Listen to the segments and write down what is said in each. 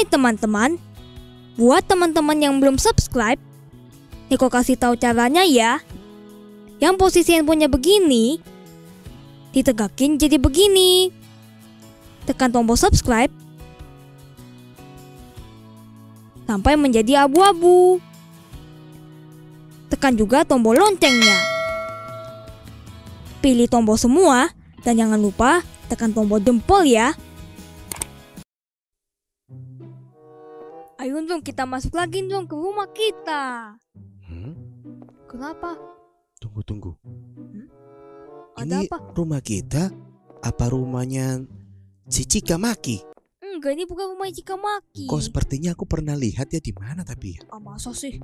Hai teman-teman, buat teman-teman yang belum subscribe, Niko kasih tahu caranya ya. Yang posisi handphonenya begini, ditegakin jadi begini. Tekan tombol subscribe sampai menjadi abu-abu. Tekan juga tombol loncengnya. Pilih tombol semua dan jangan lupa tekan tombol jempol ya. Ayo dong kita masuk lagi dong ke rumah kita. Hmm? Kenapa? Tunggu tunggu. Ada Ini apa? rumah kita apa rumahnya si Cika Maki? Enggak, ini bukan rumah Cika Maki. Kok sepertinya aku pernah lihat ya di mana tapi ya? Ah, masa sih?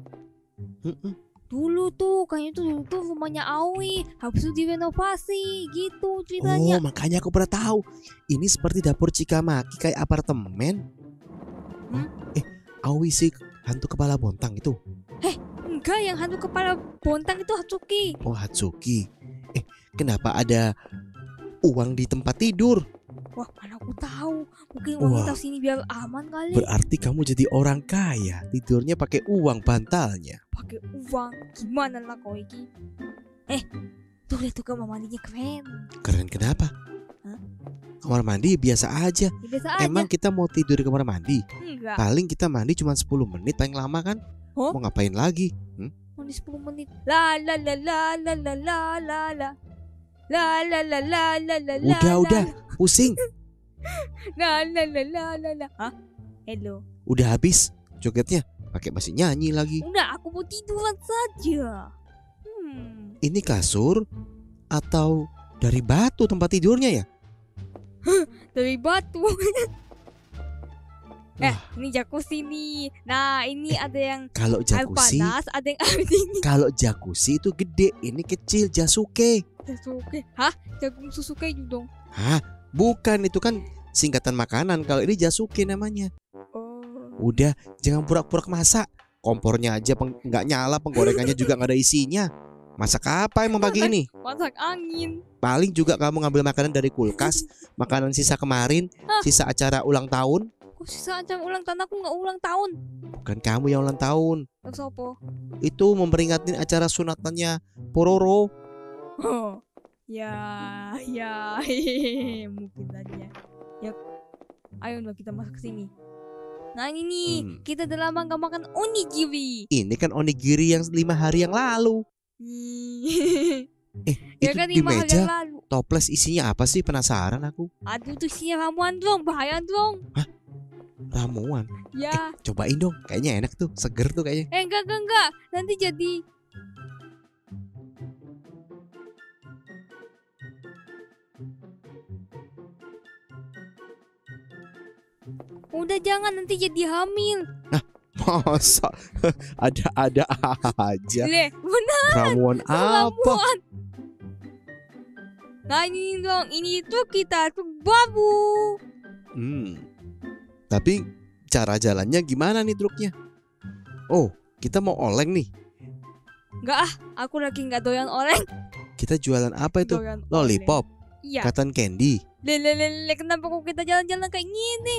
Mm-mm. Dulu tuh, kayaknya tuh dulu tuh rumahnya Awi. Habis itu direnovasi, gitu Oh ceritanya. makanya aku pernah tahu. Ini seperti dapur Cika Maki kayak apartemen. Hmm? Eh, Awi si hantu kepala bontang itu. Enggak, yang hantu kepala bontang itu Hatsuki. Oh Hatsuki. Eh, kenapa ada uang di tempat tidur? Wah, mana aku tahu. Mungkin uang Wah. kita sini biar aman kali. Berarti kamu jadi orang kaya. Tidurnya pakai uang bantalnya. Pakai uang. Gimana lah kau iki? Eh, tuh lihat tuh kamar mandinya keren. Keren kenapa? Hah? Kamar mandi biasa aja. Ya, biasa aja. Emang kita mau tidur di kamar mandi? Enggak. Paling kita mandi cuma 10 menit paling lama kan? Oh? Mau ngapain lagi? Hmm? Mandi 10 menit. La la la la la la la la la. La la la la la la la. Udah, la, udah. Pusing. La la la la la la. Hah? Hello. Udah habis jogetnya. Pakai masih nyanyi lagi. Udah, aku mau tiduran saja. Hmm. Ini kasur atau dari batu tempat tidurnya ya? Dari batu. eh, ini jacuzzi nih. Nah, ini ada yang Kalau jacuzzi, panas, ada yang air dingin. kalau jacuzzi itu gede, ini kecil Jasuke. Susuke. Hah? Jagung Susuke itu dong. Hah? Bukan itu kan singkatan makanan. Kalau ini Jasuke namanya. Oh. Udah, jangan pura-pura masak. Kompornya aja peng- nggak nyala, penggorengannya juga nggak ada isinya. Masak apa emang pagi ini? Masak angin. Paling juga kamu ngambil makanan dari kulkas, makanan sisa kemarin, Hah? sisa acara ulang tahun. Kok sisa aja ulang tahun aku nggak ulang tahun. Bukan kamu yang ulang tahun. Apa? Itu memperingatin acara sunatannya Pororo. Oh. Ya, ya, mungkin saja. Ya, ayo kita masuk ke sini. Nah ini nih, Hmm. kita udah lama nggak makan onigiri. Ini kan onigiri yang lima hari yang lalu. Eh, ya itu kan di meja lalu. toples isinya apa sih? Penasaran aku. Aduh tuh isinya ramuan dong, bahaya dong. Ramuan. Ya, Cobain dong. Kayaknya enak tuh. Seger tuh kayaknya. eh enggak enggak enggak, nanti jadi. Udah jangan nanti jadi hamil. Masa ada-ada aja. Le, benar Ramuan apa? ramuan. Nah ini dong, ini tuh kita tuh babu. Hmm. Tapi cara jalannya gimana nih truknya? Oh, kita mau oleng nih. Enggak ah, aku lagi nggak doyan oleng. Kita jualan apa itu? Doyan. Lollipop, Iya. cotton candy. Le, le, le, le, kenapa kok kita jalan-jalan kayak gini?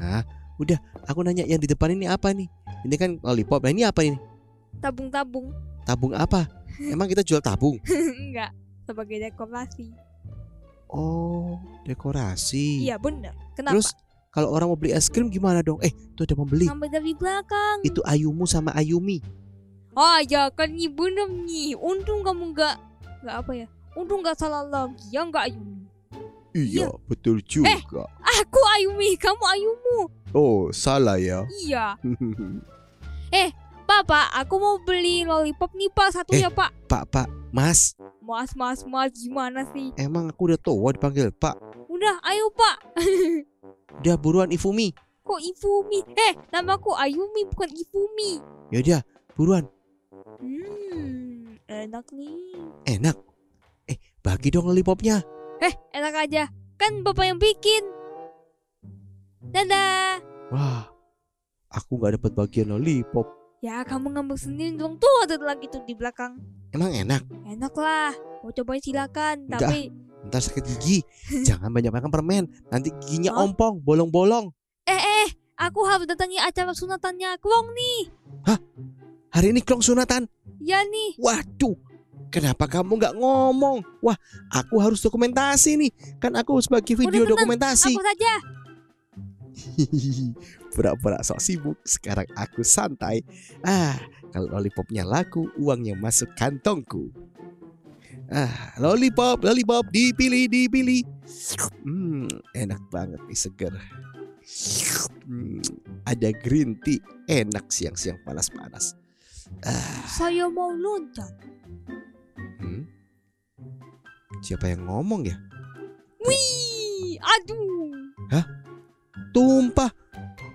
Hah? Udah, aku nanya yang di depan ini apa nih? Ini kan lollipop. Nah, ini apa ini? Tabung-tabung. Tabung apa? Emang kita jual tabung? Enggak, sebagai dekorasi. Oh, dekorasi. Iya bener. Kenapa? Terus kalau orang mau beli es krim gimana dong? Eh, tuh ada pembeli. Sampai dari belakang. Itu Ayumu sama Ayumi. Oh ya kan nih bener nih. Untung kamu nggak nggak apa ya? Untung nggak salah lagi ya nggak Ayumi. Iya. betul juga. Aku Ayumi, kamu Ayumu. Oh, salah ya. Iya. Papa, aku mau beli lollipop nih pak satu Eh. ya pak. Pak, Pak, Mas, Mas, mas, mas, gimana sih? emang aku udah tua dipanggil Pak. Udah, ayo pak. Udah buruan Ifumi. Kok Ifumi? Eh, namaku Ayumi bukan Ifumi. Yaudah, buruan. Hmm, enak nih. Enak. Eh, bagi dong lollipopnya. Eh, enak aja. Kan bapak yang bikin. Dadah. Wah, aku nggak dapat bagian lollipop. Ya, kamu ngambil sendiri dong. Tuh ada lagi tuh di belakang. Emang enak. Enak lah. Mau cobain silakan. Enggak. Tapi Ntar sakit gigi. Jangan banyak makan permen. Nanti giginya Hah? ompong, bolong-bolong. eh eh aku harus datangi acara sunatannya Klong nih. Hari ini klong sunatan. Ya nih. Waduh, kenapa kamu nggak ngomong? Wah, aku harus dokumentasi nih. Kan aku sebagai video tenang, dokumentasi. Aku saja. Pura-pura sok sibuk. Sekarang aku santai. Ah, kalau lollipopnya laku, uangnya masuk kantongku. Ah, lollipop, lollipop, dipilih, dipilih. Hmm, enak banget nih seger. Hmm, ada green tea, enak siang-siang panas-panas. Ah, Saya mau loncat. Siapa yang ngomong ya? Wih, aduh. Tumpah.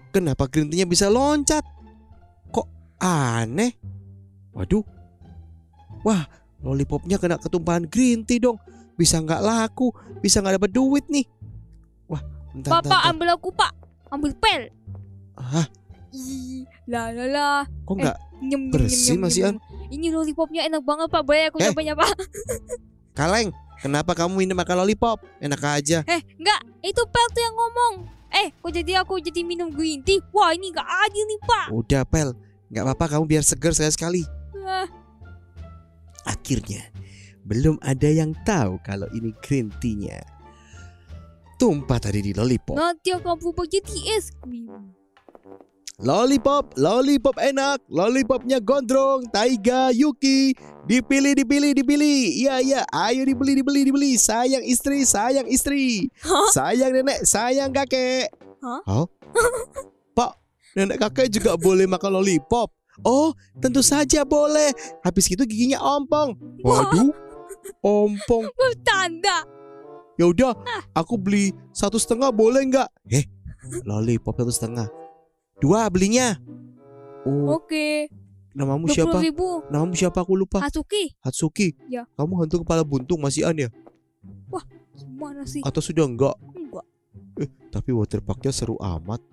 Kenapa green tea-nya bisa loncat? Kok aneh? Waduh. Wah, lollipopnya kena ketumpahan green tea dong. Bisa nggak laku, bisa nggak dapat duit nih. Wah, bentar, Papa bentar, bentar. ambil aku pak. Ambil pel. Hah, Ih, la la la. kok nggak Nyem, nyem, Bersih, nyem, Mas nyem, nyem. Ini lollipopnya enak banget pak. Boleh aku Eh. nyapanya pak? kaleng? Kenapa kamu ini makan lollipop? Enak aja. Eh, enggak. Itu pel tuh yang ngomong. Eh, kok jadi aku jadi minum green tea? Wah, ini enggak adil nih pak. Udah, Pel. Nggak apa-apa kamu biar seger sekali-sekali. Ah, Akhirnya, belum ada yang tahu kalau ini green tea-nya. Tumpah tadi di lollipop. nanti akan berubah jadi es krim. Lollipop, lollipop enak, lollipopnya gondrong, Taiga, Yuki, dipilih, dipilih, dipilih. Iya, iya, ayo dibeli, dibeli, dibeli. Sayang istri, sayang istri. Hah? Sayang nenek, sayang kakek. Hah? Hah? Pak, nenek kakek juga boleh makan lollipop. Oh, tentu saja boleh. Habis itu giginya ompong. Waduh, ompong. Bertanda. Ya udah, aku beli satu setengah boleh nggak? Eh, lollipop satu setengah. Dua belinya. Oh, Oke. namamu siapa? ribu. Namamu siapa? Aku lupa. Hatsuki. Hatsuki. Ya. Kamu hantu kepala buntung masih an ya? Gimana sih? Atau sudah enggak? Enggak. Tapi waterparknya seru amat.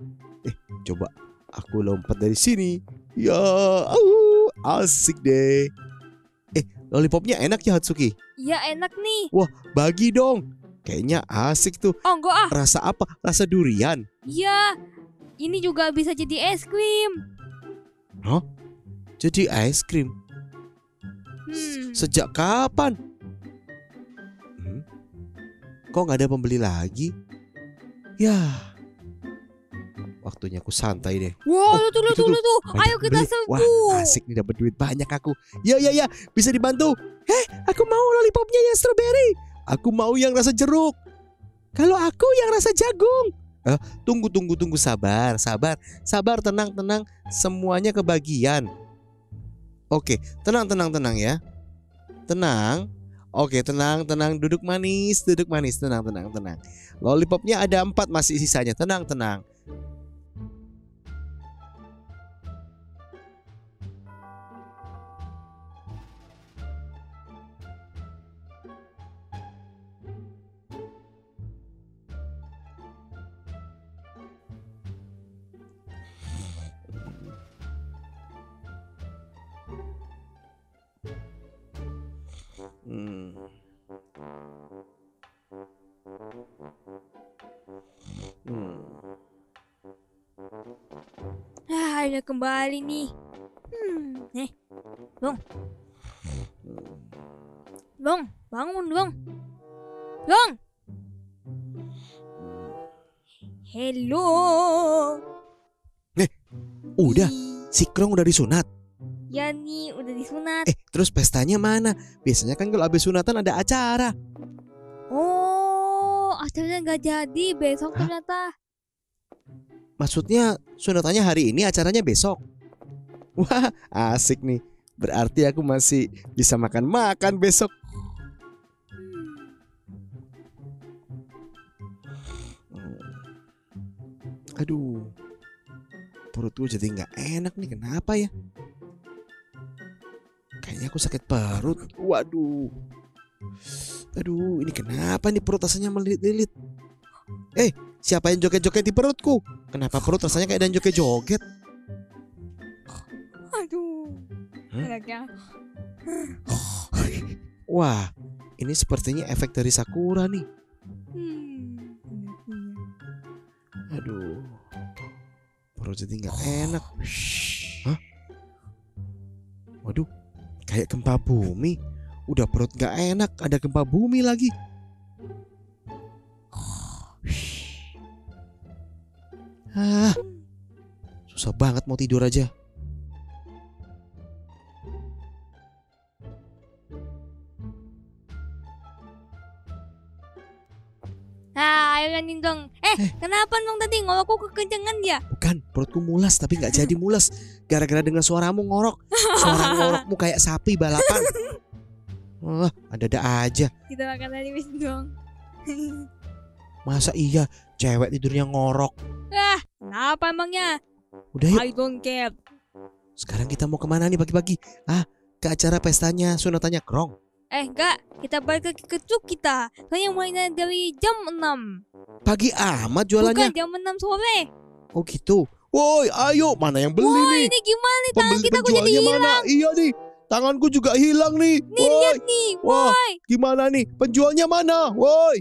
Eh, coba aku lompat dari sini. Ya, au, asik deh. Eh, lollipopnya enak ya Hatsuki? Ya enak nih. Bagi dong. Kayaknya asik tuh. Oh enggak ah. Rasa apa? Rasa durian. Iya. Ini juga bisa jadi es krim. Jadi es krim. Hmm. Sejak kapan? Hmm? Kok nggak ada pembeli lagi? Ya, waktunya aku santai deh. Wow, tuh itu tuh tuh. tuh tuh. Ayo kita serbu. Wah, asik nih dapat duit banyak aku. Ya, ya, ya, bisa dibantu. Eh, aku mau lollipopnya yang strawberry. Aku mau yang rasa jeruk. Kalau aku yang rasa jagung. Eh, tunggu, tunggu, tunggu, sabar, sabar, sabar, tenang, tenang. Semuanya kebagian. Oke, tenang, tenang, tenang ya. Tenang. Oke, tenang, tenang. Duduk manis, duduk manis. Tenang, tenang, tenang. Lollipopnya ada empat masih sisanya. Tenang, tenang. Hmm. Hmm. Ah, udah kembali nih. Hmm, eh. Bang. Bang, bangun dong. Bang. Hello. Udah, Ih, si Krong udah disunat. Ya nih, udah disunat. Eh, terus pestanya mana? Biasanya kan kalau habis sunatan ada acara. Oh, acaranya nggak jadi besok Hah? ternyata. Maksudnya sunatannya hari ini, acaranya besok. Wah, asik nih. Berarti aku masih bisa makan-makan besok. Aduh, perutku jadi nggak enak nih. Kenapa ya? Kayaknya aku sakit perut. Waduh. Aduh, ini kenapa nih perut rasanya melilit-lilit? Eh, siapa yang joget-joget di perutku? Kenapa perut rasanya kayak ada yang joget-joget? Aduh. Enaknya. Wah, ini sepertinya efek dari Sakura nih. Hmm. Aduh. Perut jadi nggak enak. Hah? Waduh, kayak gempa bumi. Udah perut nggak enak, ada gempa bumi lagi. Ah, susah banget mau tidur aja. Nyanyi dong. Eh, kenapa dong tadi ngolokku kekencengan ya? Bukan, perutku mulas tapi nggak jadi mulas. Gara-gara dengar suaramu ngorok. Suara ngorokmu kayak sapi balapan. Wah, ada-ada aja. Kita makan animis dong. Masa iya cewek tidurnya ngorok? ah, kenapa emangnya? Udah yuk, I don't care. sekarang kita mau ke mana nih pagi-pagi? Ah, ke acara pestanya sunatannya Krong. Eh, enggak. Kita balik ke kecuk kita. Soalnya mulainya dari jam 6. Pagi amat jualannya. Bukan jam 6 sore. Oh gitu. Woi, ayo mana yang beli Wah, nih? ini gimana nih tangan Pembeli kita kok jadi hilang? mana? Iya nih, tanganku juga hilang nih. Nih, Woi, lihat nih. Wah. Woi. gimana nih? Penjualnya mana? Woi.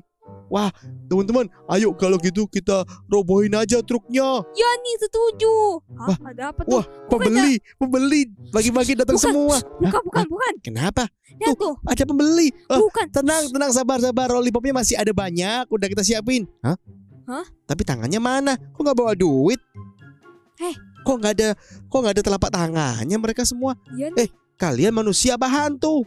Wah, teman-teman, ayo kalau gitu kita robohin aja truknya. Ya nih, setuju. Hah, Wah. ada apa tuh? Wah, pembeli, pembeli bagi-bagi datang Bukan. semua. Bukan, bukan, bukan. Kenapa? Lihat tuh. Ada pembeli. Ah, Bukan. tenang, tenang, sabar, sabar. Lollipopnya masih ada banyak. Udah kita siapin. Hah? Hah? Tapi tangannya mana? Kok nggak bawa duit? Eh. Kok nggak ada? Kok nggak ada telapak tangannya mereka semua? Iya Eh, Kalian manusia apa hantu?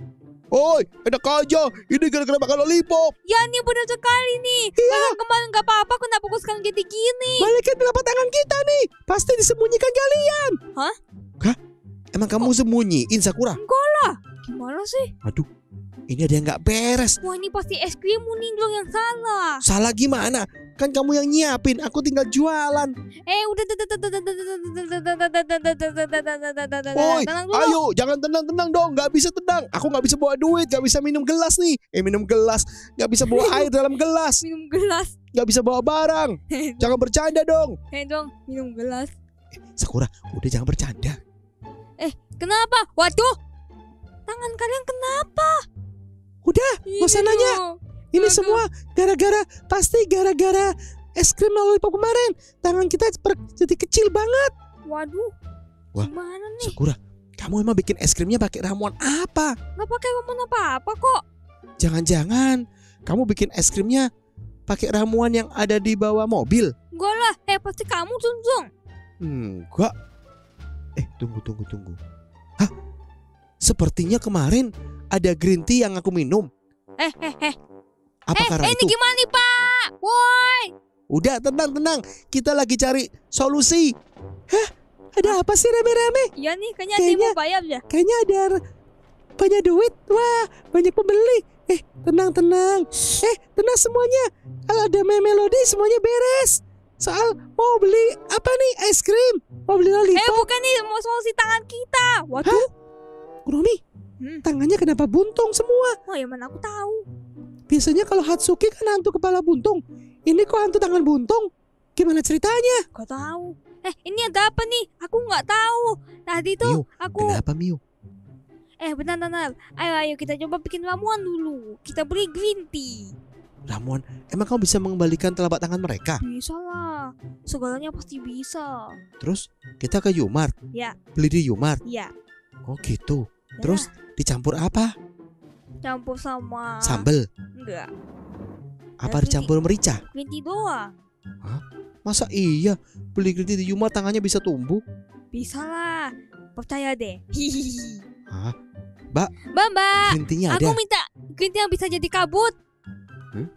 Oi, enak aja. Ini gara-gara makan lollipop. Ya nih, benar sekali nih. Iya. Kalau kemarin nggak apa-apa, kenapa kok sekarang jadi gini? Balikin telapak tangan kita nih. Pasti disembunyikan kalian. Hah? Hah? Emang kamu sembunyiin Sakura? Gimana sih? Aduh, ini ada yang nggak beres. Wah, ini pasti es krimmu nih dong yang salah. Salah gimana? Kan kamu yang nyiapin, aku tinggal jualan. Eh, udah dulu. Ayo, jangan tenang-tenang dong. Nggak bisa tenang. Aku nggak bisa bawa duit, nggak bisa minum gelas nih. Eh minum gelas, nggak bisa bawa air dalam gelas, Minum gelas. nggak bisa bawa barang. Jangan bercanda dong. Eh dong, minum gelas. Sakura, udah jangan bercanda. Kenapa? Waduh. Tangan kalian kenapa? Udah, Nggak usah Ini Aduh. semua gara-gara pasti gara-gara es krim lollipop kemarin. Tangan kita jadi kecil banget. Waduh. Wah. Gimana nih? Sakura, kamu emang bikin es krimnya pakai ramuan apa? Gak pakai ramuan apa-apa kok. Jangan-jangan kamu bikin es krimnya pakai ramuan yang ada di bawah mobil? Enggak lah. Eh, pasti kamu Zung Enggak. Eh, tunggu tunggu tunggu. Hah? Sepertinya kemarin ada green tea yang aku minum. Eh, eh, eh. Apa eh, karena eh, ini gimana nih, Pak? Woi. Udah tenang tenang. Kita lagi cari solusi. Hah? Ada apa sih rame-rame? Iya nih, kayaknya ada yang Kayaknya- mau bayar ya. Kayaknya ada banyak duit. Wah, banyak pembeli. Eh, tenang tenang. Eh, tenang semuanya. Kalau ada me- melodi semuanya beres. Soal mau beli apa nih? Es krim. Mau beli Eh, lollipop. bukan nih, mau solusi tangan kita. Waduh. Hah? Kuromi, Hmm. tangannya kenapa buntung semua? Wah, ya mana aku tahu. Biasanya kalau Hatsuki kan hantu kepala buntung. Ini kok hantu tangan buntung? Gimana ceritanya? Gak tahu. Eh, ini ada apa nih? Aku nggak tahu. Tadi tuh Miu, aku Kenapa Miu? eh benar benar. Ayo ayo kita coba bikin ramuan dulu. Kita beli green tea. Ramuan, emang kamu bisa mengembalikan telapak tangan mereka? Bisa lah. Segalanya pasti bisa. Terus kita ke Yumart. Ya. Beli di Yumart. Iya. Oh gitu. Ya, Terus dicampur apa? Campur sama Sambel. Enggak. Apa Green dicampur merica? Green tea doang. Masa iya beli green tea di Yumart tangannya bisa tumbuh? Bisa lah. Percaya deh. Hihihi. Hah? Mbak. Mbak, Mbak. Green tea-nya Aku ada. minta green tea yang bisa jadi kabut. Hmm?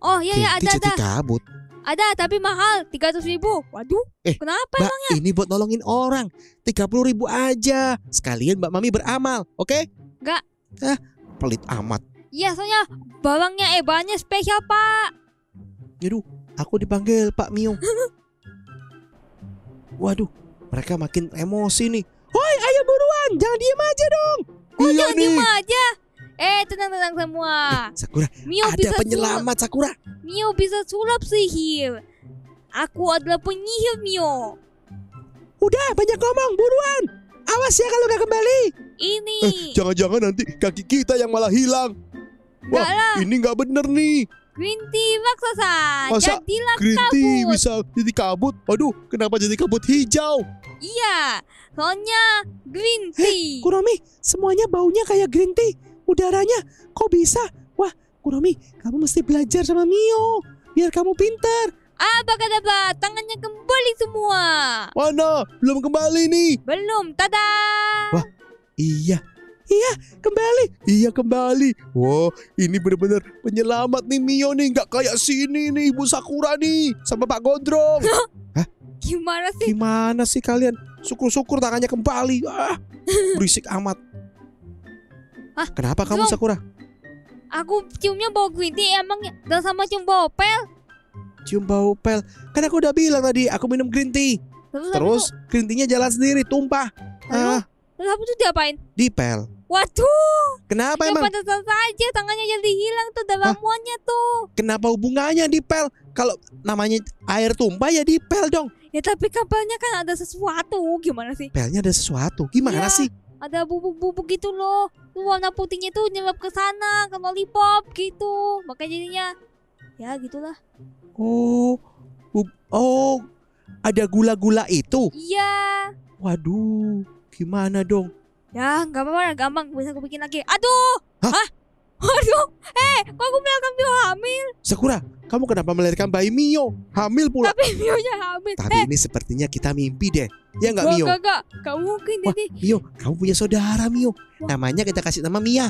Oh iya Green ya tea ada jadi ada kabut. ada tapi mahal tiga ribu. Waduh. Eh, kenapa? Mbak, ini buat nolongin orang. 30 ribu aja. Sekalian Mbak Mami beramal, oke? Nggak. Ah, pelit amat. Iya soalnya barangnya eh bahannya spesial pak. Yaduh, aku dipanggil Pak Mio. Waduh, mereka makin emosi nih. Woi, ayo buruan, jangan diem aja dong. Oh iya jangan nih. diem aja. Eh tenang tenang semua. Eh, Sakura, Mio ada bisa sulap. penyelamat Sakura. Mio bisa sulap sihir. Aku adalah penyihir Mio. Udah, banyak ngomong, buruan. Awas ya kalau nggak kembali. Ini. Jangan-jangan nanti kaki kita yang malah hilang. Enggak lah. Ini nggak bener nih. green tea raksasa. Masa Jadilah Green tea kabut. bisa jadi kabut. Aduh, kenapa jadi kabut hijau? Iya, soalnya green tea. Kurami, semuanya baunya kayak green tea. Udaranya kok bisa? Wah, Kurami, kamu mesti belajar sama Mio. Biar kamu pintar. Apa kata Pak? Tangannya kembali semua. Mana? Belum kembali nih. Belum, tada. Wah. Iya. Iya, kembali. Iya, kembali. Wah, ini benar-benar penyelamat nih Mio nih. Nggak kayak sini nih Ibu Sakura nih. Sama Pak Gondrong. Gimana sih? Gimana sih kalian? Syukur-syukur tangannya kembali. Ah, berisik amat. Ah, Kenapa kamu. Sakura? Aku ciumnya bau green tea emang dan sama cium bau pel. Cium bau pel. Kan aku udah bilang tadi, aku minum green tea. Terus, Terus green tea-nya jalan sendiri, tumpah. Ah, Habis itu diapain? di pel. Waduh, Kenapa ya emang? saat saja tangannya jadi hilang tuh ramuannya tuh. Kenapa hubungannya di pel? Kalau namanya air tumpah ya di pel dong. Ya tapi kapalnya kan ada sesuatu. Gimana sih? Pelnya ada sesuatu. Gimana Iya. sih? Ada bubuk-bubuk gitu loh. Tuh warna putihnya tuh nyelap ke sana ke lollipop gitu. Makanya jadinya ya gitulah. Oh, oh, ada gula-gula itu. Iya. Waduh, gimana dong? Ya nggak apa-apa gampang bisa aku bikin lagi. Aduh. Hah? Aduh. Eh, kok aku bilang kamu hamil? Sakura, kamu kenapa melahirkan bayi Mio? Hamil pula. Tapi Mio-nya hamil. Tapi ini sepertinya kita mimpi deh. Ya nggak Gak, Mio? gak, gak. Gak mungkin Wah, ini. Mio, kamu punya saudara Mio. Wah. Namanya kita kasih nama Mia.